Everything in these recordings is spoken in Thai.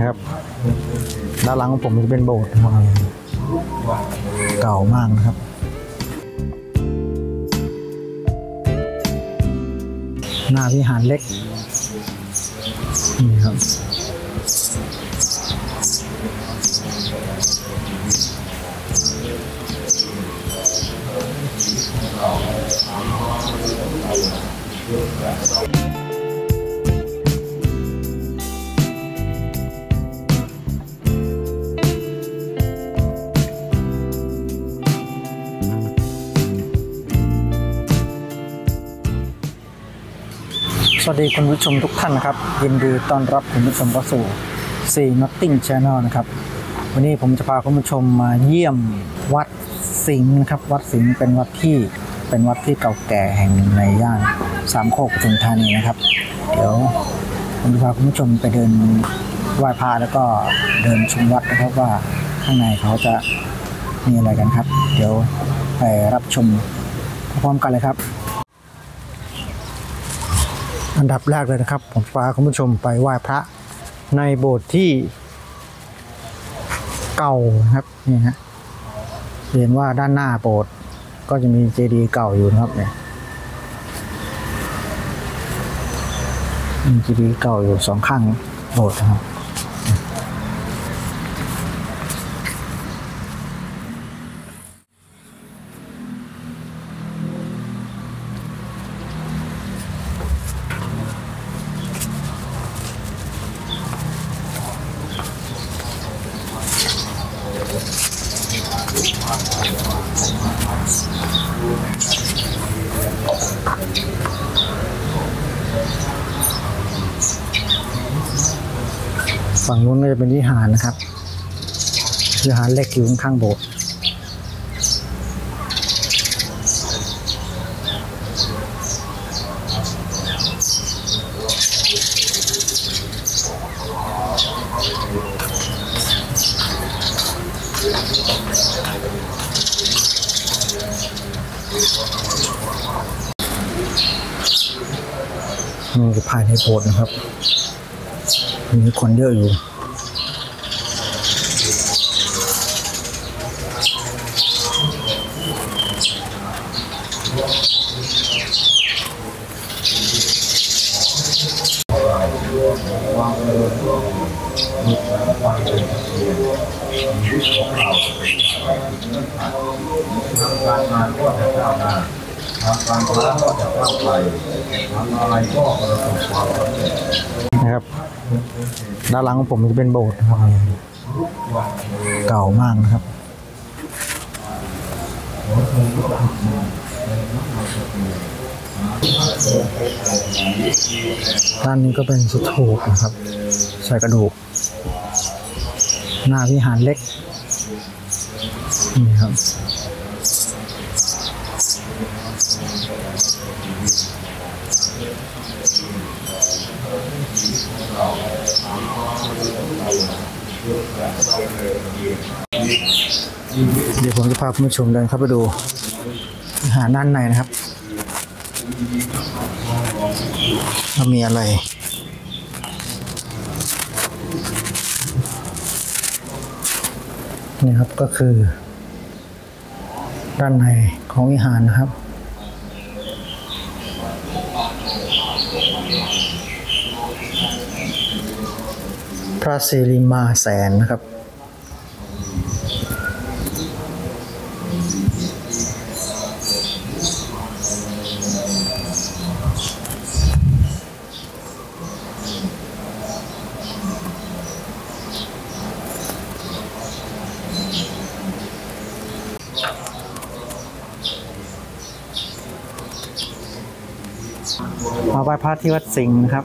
นะครับ ด้านหลังของผมจะเป็นโบสถ์เก่ามากนะครับหน้าวิหารเล็กนี่ครับ สวัสดีคุณผู้ชมทุกท่านนะครับ ยินดีต้อนรับคุณผู้ชมเข้าสู่ C Notting Channel นะครับ วันนี้ผมจะพาคุณผู้ชมมาเยี่ยมวัดสิงห์นะครับ วัดสิงห์เป็นวัดที่เป็นวัดที่เก่าแก่แห่งหนึ่งในย่านสามโคกปทุมธานีนะครับ เดี๋ยวผมจะพาคุณผู้ชมไปเดินไหว้พระแล้วก็เดินชมวัดนะครับว่าข้างในเขาจะมีอะไรกันครับ เดี๋ยวไปรับชมพร้อมกันเลยครับ อันดับแรกเลยนะครับ ผมพาคุณผู้ชมไปไหว้พระในโบสถ์ที่เก่านะครับนี่ฮะเห็นว่าด้านหน้าโบสถ์ก็จะมีเจดีย์เก่าอยู่นะครับเนี่ยมีเจดีย์เก่าอยู่สองข้างโบสถ์นะครับ ฝั่งนู้นก็จะเป็นวิหารนะครับ วิหารเล็กอยู่ข้างโบสถ์นี่คือภายในโบสถ์นะครับ มีคนเยอะอยู่ทำการงานก็จะก้าวหน้าทำการค้าก็จะก้าวไปทำอะไรก็ประสบความสำเร็จ ด้านหลังของผมจะเป็นโบสถ์เก่ามากนะครับ ด้านนี้ก็เป็นสถูปนะครับ ใส่กระดูก หน้าวิหารเล็ก นี่ครับ เดี๋ยวผมจะพาคุณผู้ชมเดินเข้าไปดูวิหารด้านในนะครับว่ามีอะไรนี่ครับก็คือ ด้านในของวิหารนะครับ ระศิริมาแสนนะครับ มาไหว้พระที่วัดสิงห์นะครับ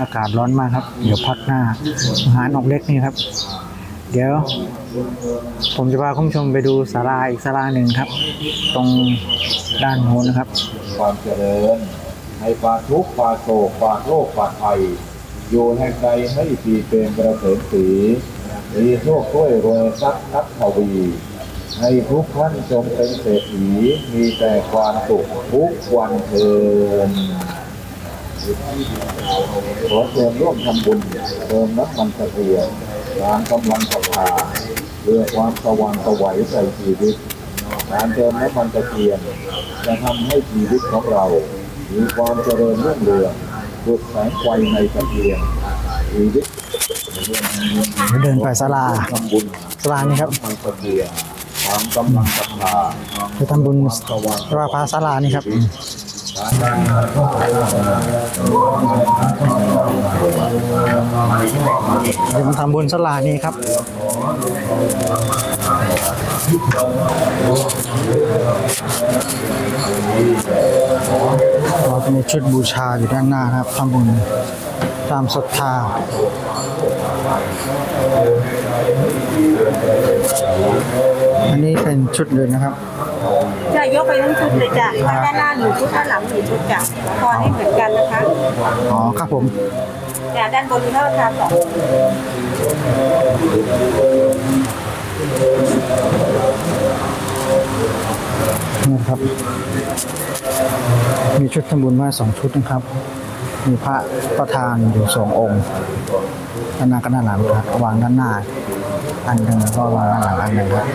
อากาศร้อนมากครับ เดี๋ยวพักหน้าอาหารออกเล็กนี่ครับ เดี๋ยว ผมจะพาคุณผู้ชมไปดูศาลาอีกศาลาหนึ่งครับ ตรงด้านโน้นนะครับ ความเจริญให้ปาทุกปาโศกปาโรคปาภัยอยู่แห่งใดให้ปีเป็นประเสริฐสีมีโชคด้วยรวยทรัพย์ทัพทวีให้ทุกท่านจงเป็นเศรษฐีมีแต่ความสุขทุกวันเทิน ขอเชิญร่วมทำบุญเติมน้ำมันตะเกียงงานกำลังศรัทธาเพื่อความสว่างสวัยใส่ชีวิตการเติมน้ำมันตะเกียงจะทำให้ชีวิตของเรา มีความเจริญรุ่งเรืองดุจแสงไฟในตะเกียงชีวิตเดินไปศาลาทำบุญศาลานี่ครับมันตะเกียงความกำลังศรัทธาไปทำบุญไหว้พระศาลานี่ครับ เดี๋ยวมาทำบุญศาลานี่ครับเราจะมีชุดบูชาอยู่ด้านหน้าครับทำบุญตามศรัทธาอันนี้เป็นชุดเลยนะครับ ยกไปทั้งชุดเลยจ้ะถ้าด้านหน้าหนึ่งชุดด้านหลังหนึ่งชุดจ้ะพอให้เหมือนกันนะคะอ๋อครับผมแต่ด้านบนมีเท่าราคาสองนี่ครับ มีชุดทำบุญมาสองชุดนะครับ มีพระประธานอยู่สององค์ด้านหน้าก็ด้านหลังครับวางด้านหน้า อันหนึ่งก็วางหลังอันหนึ่งครับ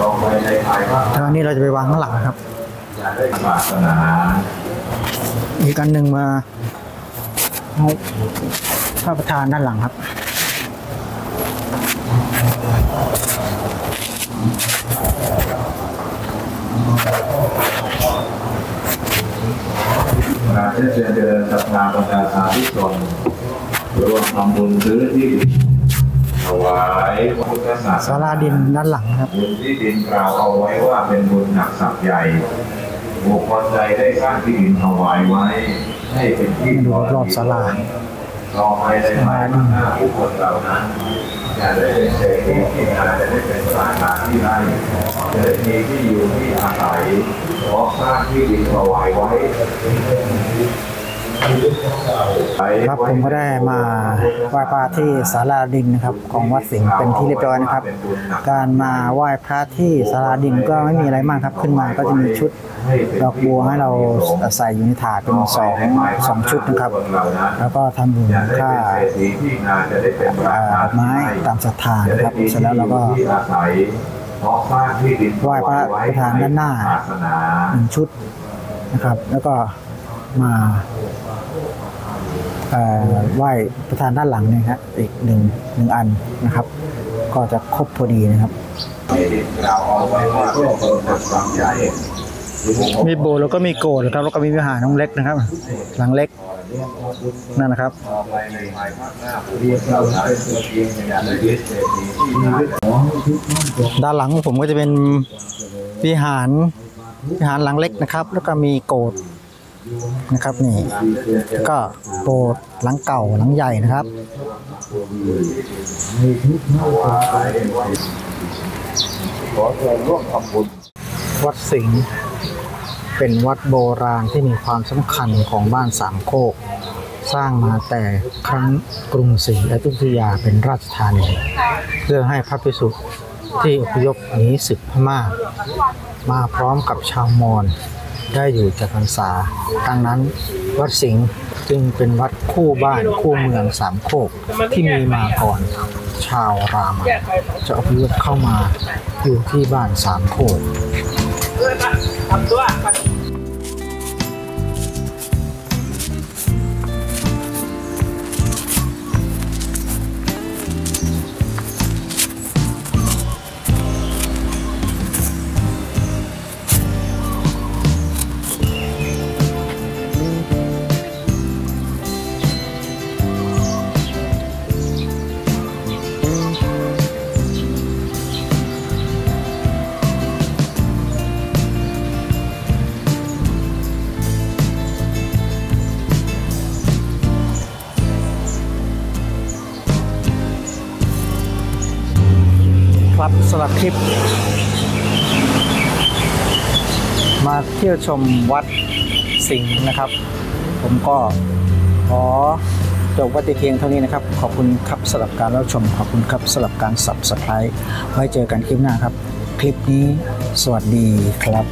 ลองไปในภายภาคแล้วนี้เราจะไปวางข้างหลังครับอีกอันหนึ่งมาเอาพระประธานด้านหลังครับ การที่จะเจริญศรัทธาบรรดาสาธุชนรวมทำบุญซื้อที่ดินถวายพระพุทธศาสศาลานาดินด้านหลังครับบุญที่ดินกล่าวเอาไว้ว่าเป็นบุญหนักสักใหญ่บุคคลใดได้สร้างที่ดินถวายไว้ ให้เป็นที่ดูรอบๆศาลาต่อไปในภายภาคหน้าบุคคลเหล่านั้นจะได้เป็นเศรษฐีที่นาจะได้เป็นสาขาที่ไร่จะได้มีที่อยู่ที่อาศัย เพราะสร้างที่ดินถวายไว้ครับผมก็ได้มาไหว้พระที่ศาลาดินนะครับ ของวัดสิงห์เป็นที่เรียบร้อยนะครับ การมาไหว้พระที่ศาลาดินก็ไม่มีอะไรมากครับ ขึ้นมาก็จะมีชุดดอกบัวให้เราใส่อยู่ในถาดเป็นสองสองชุดนะครับ แล้วก็ทำบุญค่าอ่าดอกไม้ตามศรัทธานะครับเสร็จแล้วเราก็ ไหว้พระประธานด้านหน้าหนึ่งชุดนะครับ แล้วก็มาไหว้ประธานด้านหลังเนี่ยครับอีกหนึ่งหนึ่งอันนะครับ ก็จะครบพอดีนะครับมีโบแล้วก็มีโกดนะครับแล้วก็มีวิหารน้องเล็กนะครับ หลังเล็ก นั่นนะครับด้านหลังผมก็จะเป็นวิหารวิหารหลังเล็กนะครับ แล้วก็มีโกดนะครับนี่ก็โกดหลังเก่าหลังใหญ่นะครับขอเชิญร่วมทำบุญวัดสิงห์ เป็นวัดโบราณที่มีความสำคัญของบ้านสามโคก สร้างมาแต่ครั้งกรุงศรีอยุธยาเป็นราชธานี เพื่อให้พระภิกษุที่อพยพหนีศึกพม่า มาพร้อมกับชาวมอญได้อยู่จำพรรษาดังนั้นวัดสิงห์จึงเป็นวัดคู่บ้านคู่เมืองสามโคกที่มีมาก่อนชาวรามันจะอพยพเข้ามาอยู่ที่บ้านสามโคกครับ สำหรับคลิป มาเที่ยวชมวัดสิงห์นะครับ ผมก็ขอจบวัติเพียงเท่านี้นะครับ ขอบคุณครับสำหรับการรับชม ขอบคุณครับสำหรับการ subscribe ไว้เจอกันคลิปหน้าครับ คลิปนี้สวัสดีครับ